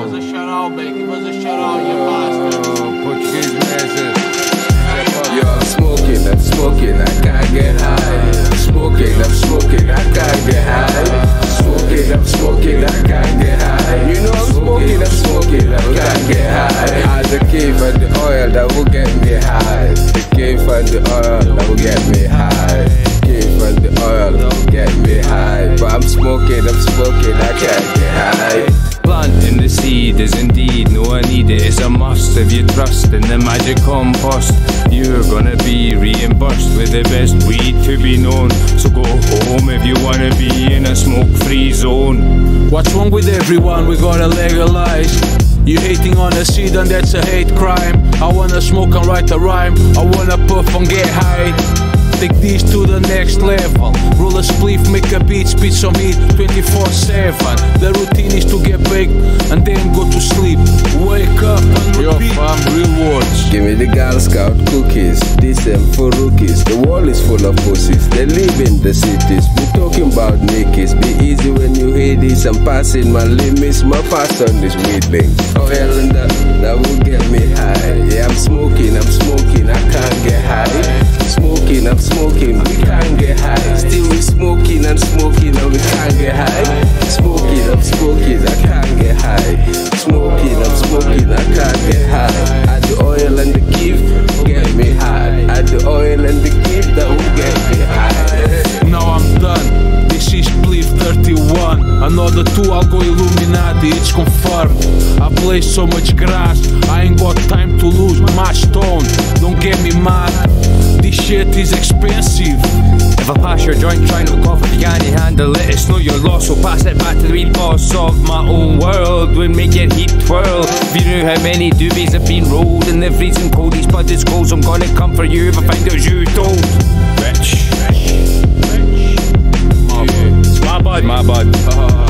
Give us a shout out, man. Give us a shout out, you bastards. Portuguese Menace. Yo, I'm smoking, I'm smoking, I can't get high. Smoking, I'm smoking, I can't get high. Smoking, I'm smoking, I can't get high. You know I'm smoking, I'm smoking, I can't get high. I the cave and the oil that will get me high. The cave and the oil that will get me high. I'm smoking, I'm smoking, I can't get high. Planting the seed is indeed no I need it. It's a must if you trust in the magic compost. You're gonna be reimbursed with the best weed to be known. So go home if you wanna be in a smoke-free zone. What's wrong with everyone? We gotta legalize. You hating on a seed and that's a hate crime. I wanna smoke and write a rhyme. I wanna puff and get high. Take these to the next level. Roll a spliff, make a beat, spit some heat 24 7. The routine is to get baked and then go to sleep. Wake up and Yo repeat. fam, real words. Give me the Girl Scout cookies, this them for rookies. The world is full of pussies, they live in the cities. We talking about nickies, be easy when you hear this. I'm passing my limits, my pass on this weed thing. Oh hell and that, that will get me high. Yeah, I'm smoking, It's confirmed. I play so much grass. I ain't got time to lose my stone. Don't get me mad. This shit is expensive. If I pass your joint, try no cough if you can't handle it. It's no your loss, so pass it back to the boss of my own world. When make your heat twirl. If you knew how many doobies have been rolled in the freezing cold, these is cold, I'm gonna come for you if I find out you told. Bitch. It's my bud. My bud. It's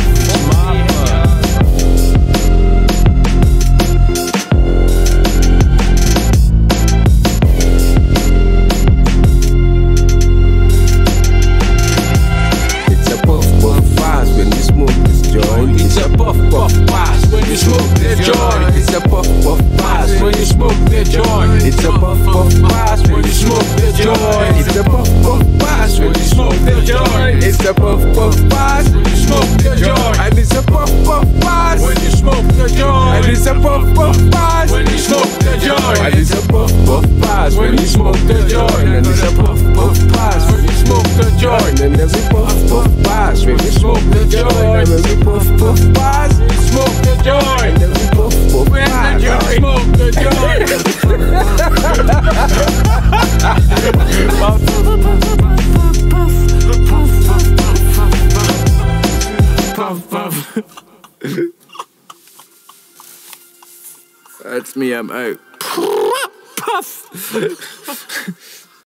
It's a puff puff fast when you smoke the joint. It's a puff puff fast when you smoke the joint. It's a puff puff fast when you smoke the joint. And it's a puff puff fast When you smoke the joint. And it's a puff puff fast When you smoke the joint. And it's a puff puff fast when you smoke the joint. And it's a puff puff fast when you smoke the joint. And every puff puff fast when you smoke the joint. And every puff puff you smoke the joint. And every puff puff. You smoke the joint. That's me, I'm out. Puff.